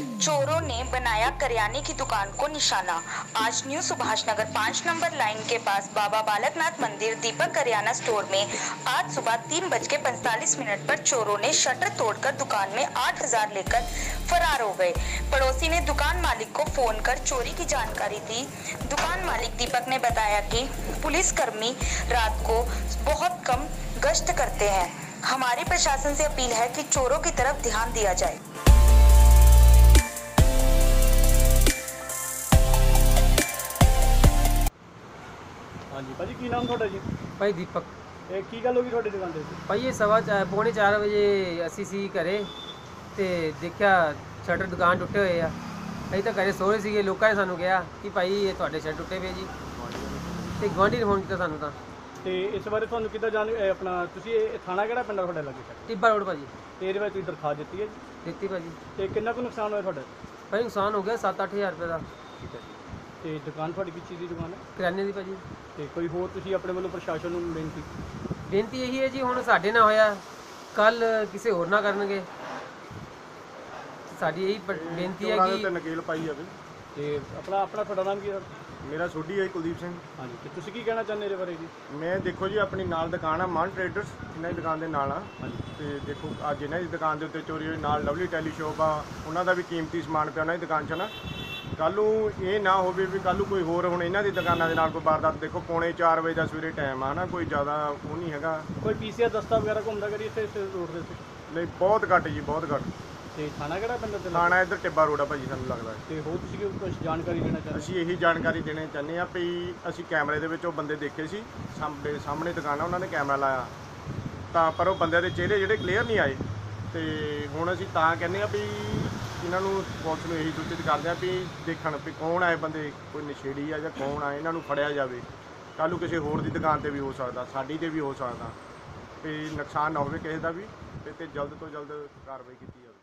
चोरों ने बनाया करियाने की दुकान को निशाना। आज न्यू सुभाष नगर पाँच नंबर लाइन के पास बाबा बालकनाथ मंदिर दीपक करियाना स्टोर में आज सुबह तीन बज के पैंतालीस मिनट पर चोरों ने शटर तोड़कर दुकान में आठ हज़ार लेकर फरार हो गए। पड़ोसी ने दुकान मालिक को फ़ोन कर चोरी की जानकारी दी। दुकान मालिक दीपक ने बताया कि पुलिसकर्मी रात को बहुत कम गश्त करते हैं। हमारी प्रशासन से अपील है कि चोरों की तरफ़ ध्यान दिया जाए। ਹਾਂਜੀ। ਭਾਜੀ ਕੀ ਨਾਮ ਤੁਹਾਡਾ ਜੀ? ਭਾਈ ਦੀਪਕ। ਇਹ ਕੀ ਗੱਲ ਹੋ ਗਈ ਤੁਹਾਡੀ ਦੁਕਾਨ ਤੇ? ਭਾਈ ਇਹ ਸਵਾ ਚਾ- ਪੌਣੇ 4 ਵਜੇ ਅਸੀਂ ਸੀ ਘਰੇ ਤੇ ਦੇਖਿਆ ਸ਼ਟਰ ਦੁਕਾਨ ਟੁੱਟੇ ਹੋਏ ਆ। ਅਸੀਂ ਤਾਂ ਘਰੇ ਸੋਏ ਸੀਗੇ ਲੋਕਾਂ ਨੇ ਸਾਨੂੰ ਕਿਹਾ ਕਿ ਭਾਈ ਇਹ ਤੁਹਾਡੇ ਸ਼ਟਰ ਟੁੱਟੇ ਪਏ ਜੀ। ਤੇ ਗੁਆਂਢੀ ਨੇ ਫੋਨ ਕੀਤਾ ਸਾਨੂੰ ਤਾਂ। ਤੇ ਇਸ ਬਾਰੇ ਤੁਹਾਨੂੰ ਕਿੱਦਾਂ ਜਾਣ ਇਹ ਆਪਣਾ ਤੁਸੀਂ ਇਹ ਇਹ ਥਾਣਾ ਕਿਹੜਾ ਪਿੰਡ ਆ ਤੁਹਾਡੇ ਲੱਗੇ? ਸਰ ਟਿੱਬਾ ਰੋਡ ਭਾਜੀ। ਤੇ ਇਹਦੇ ਵਿੱਚ ਤੁਸੀਂ ਦਰਖਾਸਤ ਦਿੱਤੀ ਹੈ ਜੀ? ਦਿੱਤੀ ਭਾਜੀ। ਤੇ ਕਿੰਨਾ ਕੁ ਨੁਕਸਾਨ ਹੋਇਆ ਤੁਹਾਡਾ? ਭਾਈ ਨੁਕਸਾਨ ਹੋ ਗਿਆ 7-8000 ਰੁਪਏ ਦਾ। ਠੀਕ ਹੈ ਜੀ। ਤੇ ਦੁਕਾਨ ਤੁਹਾਡੀ ਕਿਸ ਚੀਜ਼ ਦੀ ਦੁਕਾਨ ਹੈ? ਕਰਿਆਨੇ ਦੀ ਭਾਜੀ। ਤੇ ਕੋਈ ਹੋਰ ਤੁਸੀਂ ਆਪਣੇ ਵੱਲੋਂ ਪ੍ਰਸ਼ਾਸਨ ਨੂੰ ਬੇਨਤੀ ਬੇਨਤੀ ਇਹੀ ਹੈ ਜੀ ਹੁਣ ਸਾਡੇ ਨਾਲ ਹੋਇਆ ਕੱਲ ਕਿਸੇ ਹੋਰ ਨਾਲ ਕਰਨਗੇ। ਸਾਡੀ ਇਹੀ ਬੇਨਤੀ ਹੈ ਦੇ ਕਿ ਤੇ ਨਕੇਲ ਪਾਈ ਜਾਵੇ। ਤੇ ਆਪਣਾ ਆਪਣਾ ਤੁਹਾਡਾ ਨਾਮ ਕੀ ਹੈ? ਮੇਰਾ ਸੋਢੀ ਹੈ ਕੁਲਦੀਪ ਸਿੰਘ। ਹਾਂਜੀ ਤੇ ਤੁਸੀਂ ਕੀ ਕਹਿਣਾ ਚਾਹੁੰਦੇ ਇਹਦੇ ਬਾਰੇ ਜੀ? ਮੈਂ ਦੇਖੋ ਜੀ ਆਪਣੀ ਨਾਲ ਦੁਕਾਨ ਆ ਮਾਨ ਟ੍ਰੇਡਰਸ ਇਹਨਾਂ ਦੀ ਦੁਕਾਨ ਦੇ ਨਾਲ ਆ। ਹਾਂਜੀ। ਤੇ ਦੇਖੋ ਅੱਜ ਇਹਨਾਂ ਦੀ ਦੁਕਾਨ ਦੇ ਉੱਤੇ ਚੋਰੀ ਹੋਈ ਨਾਲ ਲਵਲੀ ਟੈਲੀ ਸ਼ੋਪ ਆ ਉਹਨਾਂ ਦਾ ਵੀ ਕੀਮਤੀ ਸਮਾਨ ਪਿਆ ਉਹਨਾਂ ਦੀ ਦੁਕਾਨ 'ਚ ਨਾ। ਕੱਲ੍ਹ ਨੂੰ ਇਹ ਨਾ ਹੋਵੇ ਵੀ ਕੱਲ੍ਹ ਨੂੰ ਕੋਈ ਹੋਰ ਹੁਣ ਇਹਨਾਂ ਦੀ ਦੁਕਾਨਾਂ ਦੇ ਨਾਲ ਕੋਈ ਵਾਰਦਾਤ ਦੇਖੋ ਪੌਣੇ 4 ਵਜੇ ਦਾ ਸਵੇਰੇ ਟਾਈਮ ਆ ਨਾ ਕੋਈ ਜ਼ਿਆਦਾ ਉਹ ਨਹੀਂ ਹੈਗਾ। ਕੋਈ ਪੀਸੀਆਰ ਦਸਤਾ ਵਗੈਰਾ ਘੁੰਮਦਾ ਕਰੀ ਇੱਥੇ ਇਸ ਰੋਡ ਦੇ ਉੱਤੇ? ਨਹੀਂ ਬਹੁਤ ਘੱਟ ਜੀ ਬਹੁਤ ਘੱਟ। ਤੇ ਥਾਣਾ ਕਿਹੜਾ ਪਿੰਡ ਤੇ ਥਾਣਾ ਇੱਧਰ ਟਿੱਬਾ ਰੋਡ ਆ ਭਾਜੀ ਸਾਨੂੰ ਲੱਗਦਾ। ਤੇ ਹੋਰ ਤੁਸੀਂ ਕੁਝ ਜਾਣਕਾਰੀ ਦੇਣਾ ਚਾਹੁੰਦੇ ਅਸੀਂ ਇਹੀ ਜਾਣਕਾਰੀ ਦੇਣੀ ਚਾਹੁੰਦੇ ਆ ਵੀ ਅਸੀਂ ਕੈਮਰੇ ਦੇ ਵਿੱਚ ਉਹ ਬੰਦੇ ਦੇਖੇ ਸੀ ਸਾਹਮਣੇ ਸਾਹਮਣੇ ਦੁਕਾਨ ਆ ਉਹਨਾਂ ਨੇ ਕੈਮਰਾ ਲਾਇਆ। ਤਾਂ ਪਰ ਉਹ ਬੰਦਿਆਂ ਦੇ ਚਿਹਰੇ ਜਿਹੜੇ ਕਲੀਅਰ ਨਹੀਂ ਆਏ ਤੇ ਹੁਣ ਅਸੀਂ ਤਾਂ ਕਹਿੰਦੇ ਆ ਵੀ ਇਹਨਾਂ ਨੂੰ ਪੁਲਿਸ ਨੂੰ ਇਹੀ ਸੂਚਿਤ ਕਰਦੇ ਆ ਵੀ ਦੇਖਣ ਵੀ ਕੌਣ ਆਏ ਬੰਦੇ, ਕੋਈ ਨਸ਼ੇੜੀ ਆ ਜਾਂ ਕੌਣ ਆ, ਇਹਨਾਂ ਨੂੰ ਫੜਿਆ ਜਾਵੇ। ਕੱਲ੍ਹ ਨੂੰ ਕਿਸੇ ਹੋਰ ਦੀ ਦੁਕਾਨ ਤੇ ਵੀ ਹੋ ਸਕਦਾ, ਸਾਡੀ ਤੇ ਵੀ ਹੋ ਸਕਦਾ। ਤੇ ਨੁਕਸਾਨ ਨਾ ਹੋਵੇ ਕਿਸੇ ਦਾ ਵੀ, ਤੇ ਤੇ ਜਲਦ ਤੋਂ ਜਲਦ ਕਾਰਵਾਈ ਕੀਤੀ ਜਾਵੇ।